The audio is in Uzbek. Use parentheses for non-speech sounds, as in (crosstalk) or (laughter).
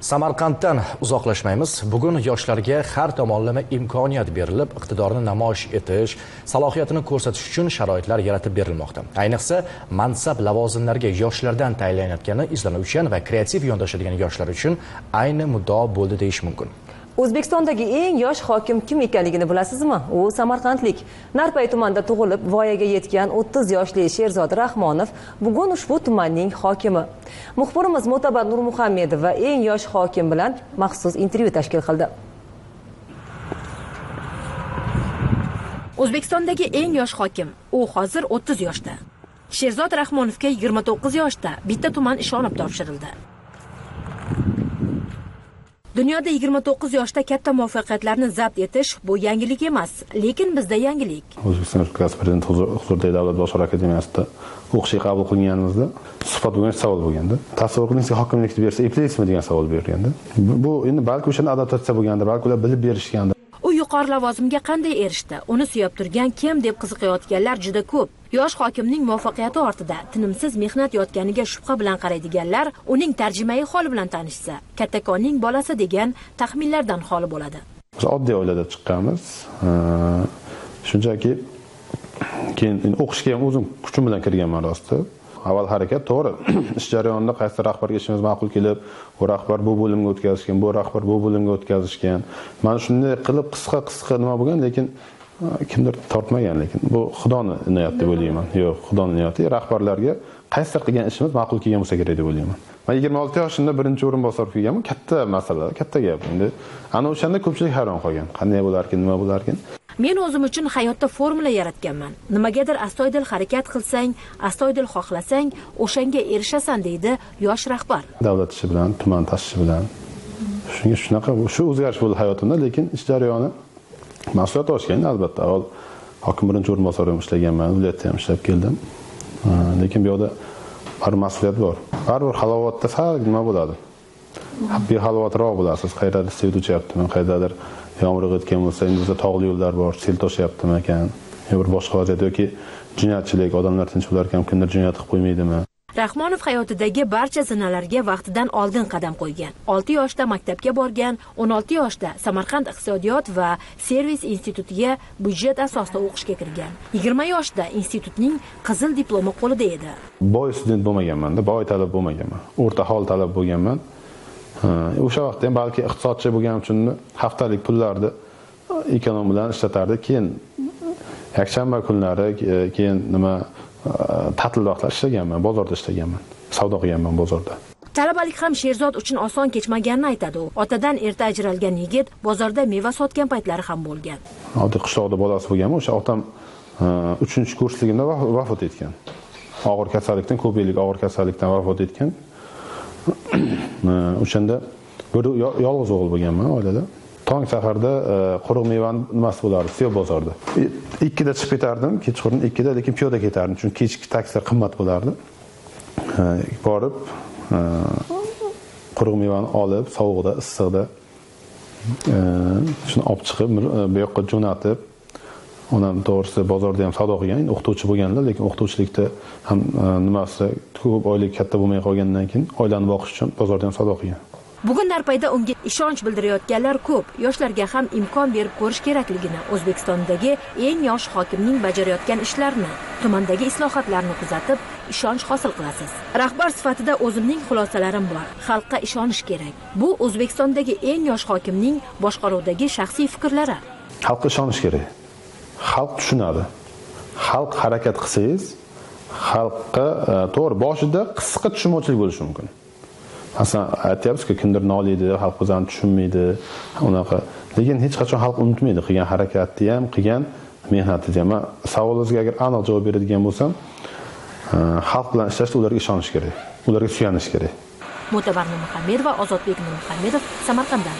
samarqanddan uzoqlashmaymiz. Bugun yoshlarga har tomonlama imkoniyat berilib iqtidorni namoyish etish salohiyatini ko'rsatish uchun sharoitlar yaratib berilmoqda. Ayniqsa mansab lavozimlarga yoshlardan tayinlanayotgani izlanuvchan va kreativ yondashadigan yoshlar uchun ayni muddao bo'ldi deyish mumkin. O'zbekistondagi eng yosh hokim kim ekanligini bilasizmi? U samarqandlik. Narpay tumanida tug'ilib voyaga yetgan 30 yoshli sherzod rahmonov bugun ushbu tumanning hokimi. Muxbirimiz mo'tabar nurmuhammedova eng yosh hokim bilan maxsus intervyu tashkil qildi. O'zbekistondagi eng yosh hokim. U hozir 30 yoshda. Sherzod rahmonovga 29 yoshda. Bitta tuman ishonib topshirildi. Dunyoda 29 yoshda katta muvaffaqiyatlarni zabt etish bu yangilik emas lekin bizda yangilik. O'zbekiston respublikasi prezidenti huzuridagi davlat boshqaruv akademiyasida o'qishga qabul qilinganimizda suhbat bo'lgan savol bo'lganda tasavvur qiling sizga hokimlikni bersa eplaysizmi degan savol berganda bu endi balki o'shanda adaptatsiya bo'lgandir balki ular bilib berishgandir u yuqori lavozimga qanday erishdi? Uni suyab turgan kim deb qiziqayotganlar juda ko'p yosh hokimning muvaffaqiyati ortida tinimsiz mehnat yotganiga shubha bilan qaraydiganlar uning tarjimai holi bilan tanishsa kattakonning bolasi degan taxminlardan xoli bo'ladi. Biz oddiy oilada chiqqanmiz. Shunchaki keyin o'qishga ham o'zim kuchim bilan kirganman rosti. Avval harakat to'g'ri. (clears throat) Ish jarayonida qaysi rahbarga ishimiz ma'qul kelib u rahbar bu bo'limga o'tkazishgan bu rahbar bu bo'limga o'tkazishgan. Mana shunday qilib qisqa qisqa nima bo'lgan lekin kimdir tortmagan lekin bu xudoni inoyati deb o'ylayman. Yo'q xudoni inoyati rahbarlarga qaysi qilgan ishimiz ma'qul kelgan bo'lsa kerak deb o'ylayman. Man yigirma olti yoshimda birinchi o'rinbosar kelganman. Katta masala katta gap. Endi ana o'shanda ko'pchilik hayron qolgan. Qanday bo'larkin nima bo'larkin? Men o'zim uchun hayotda formula yaratganman. Nimagadir astoydil harakat qilsang astoydil xohlasang o'shanga erishasan deydi yosh rahbar. Davlat ishi bilan tuman tashishi bilan. Shunga shunaqa shu o'zgarish bo'ldi hayotimda lekin ish jarayoni mas'uliyat oshgan albatta. Avval hokim birinchi o'rinbosari ham ishlaganman viloyatda ham ishlab keldim. Lekin bu yoqda baribir mas'uliyat bor. Baribir halovatda sal nima bo'ladi behalovaatroq bo'lasiz. Qayerdadir sel uchyaptimi qayerdadir yomg'ir yog'ayotgan bo'lsa endi bizda tog'li yo'llar bor sel toshyaptimi ekan yo bir boshqa vaziyat yoki jinoyatchilik odamlar tinch bo'larkan kimdir jinoyat qilib qo'ymaydimi? Rahmonov hayotidagi barcha zinalarga vaqtidan oldin qadam qo'ygan. Olti yoshda maktabga borgan o'n olti yoshda samarqand iqtisodiyot va servis institutiga byudjet asosida o'qishga kirgan. Yigirma yoshda institutning qizil diplomi qo'lida edi. Boy student bo'lmaganmanda boy talab bo'lmaganman. O'rta hol talab bo'lganman. O'sha vaqtda ham balki iqtisodchi bo'lganim uchun haftalik pullarni ekonom bilan ishlatardi. Keyin yakshanba kunlari keyin nima ta'til vaqtlar ishlaganman bozorda ishlaganman. Savdo qilganman bozorda. Talabalik ham sherzod uchun oson kechmaganini aytadi u. Otadan erta ajralgan yigit bozorda meva sotgan paytlari ham bo'lgan. Oddiy qishloqda bolasi bo'lganman o'sha otam uchinchi kursligimda vafot etgan. Og'ir kasallikdan ko'p yillik og'ir kasallikdan vafot etgan. (clears throat) O'shanda bir yolg'iz o'g'il bo'lganman oilada tong saharda e, quruq mevani nimasi bo'lardi? Sev bozorda e, ikkida chiqib ketardim. Kechqurun ikkida lekin piyoda ketardim. Chunki kechki taksilar qimmat bo'lardi. E, borib quruq mevani olib sovuqda issiqda shuni olib chiqib bu yoqqa jo'natib onam to'g'risi bozorda ham savdo qilgan o'qituvchi bo'lganlar lekin o'qituvchilikda ham nimasi ko'p oylik katta bo'lmay qolgandan keyin oilani boqish uchun bozorda ham savdo qilgan bugun narpayda unga ishonch bildirayotganlar ko'p. Yoshlarga ham imkon berib ko'rish kerakligini o'zbekistondagi eng yosh hokimning bajarayotgan ishlarini tumandagi islohotlarni kuzatib ishonch hosil qilasiz. Rahbar sifatida o'zimning xulosalarim bor. Xalqqa ishonish kerak. Bu o'zbekistondagi eng yosh hokimning boshqaruvdagi shaxsiy fikrlari. Xalqqa ishonish kerak. Xalq tushunadi. Xalq harakat qilsangiz xalqqa e, to'g'ri boshida qisqa tushunmovchilik bo'lishi mumkin. Masalan aytyapmizku kimdir noliydi xalq o'zini tushunmaydi unaqa. Lekin hech qachon xalq unutmaydi qilgan harakatni ham qilgan mehnatni ham man savolingizga agar aniq javob beradigan bo'lsam e, xalq bilan ishlashda ularga ishonish kerak ularga suyanish kerak. Mo'tabar nurmuhammedova ozodbek nurmuhammedov samarqanddan